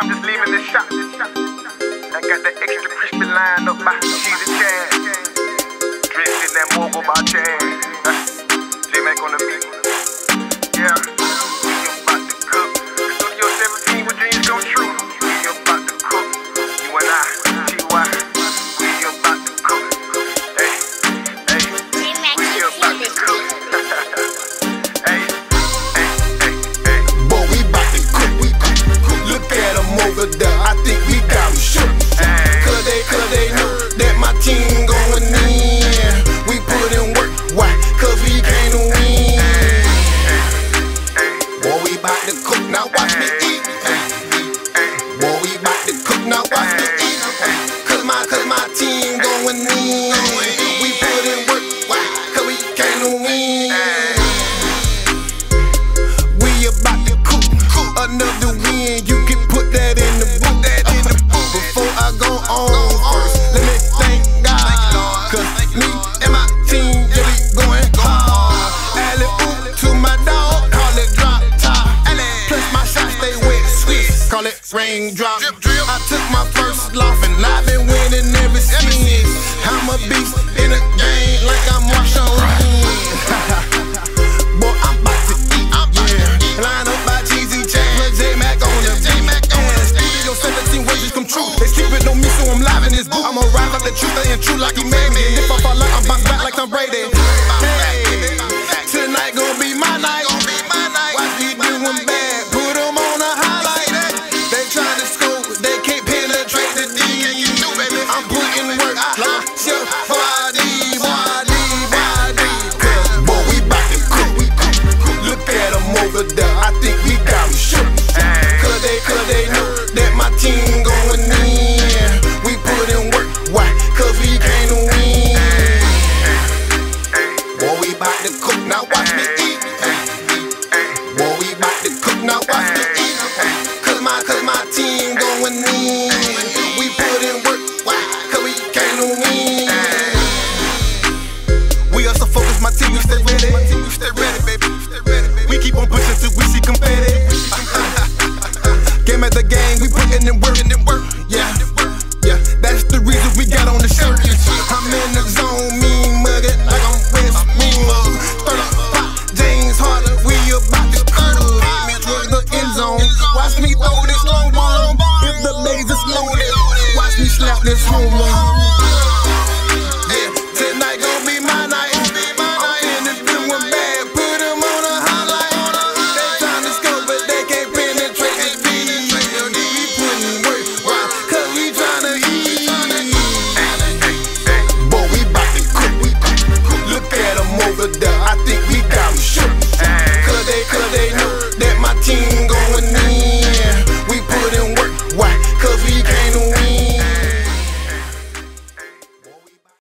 I'm just leaving the shop. I got the extra crispy line up by cheesy chad. Dressed in that mogul by Chad. J-Mac on the beat. Team going call it raindrop. I took my first loss and I've been winning ever since. I'm a beast in a game like I'm Marshawn Lynch. Boy, I'm about to eat, yeah. Line up by Cheesy Chad, Lil J Mac on the J-Mac on the Studio 17 wishes come true. They sleep it on me, so I'm live in this booth. I'ma ride like the truth, staying true like he made me. And if I fall out, I'm back like Tom Brady. Hey, team. We put in work, why? Cause we came to win. We are so focused, my team, we stay ready. We stay ready, baby. We keep on pushing till we see confetti. game the game, we putting in work, in work. Yeah, yeah, that's the reason we got on the shirt. I'm in the zone, over there, I think we got 'em shook.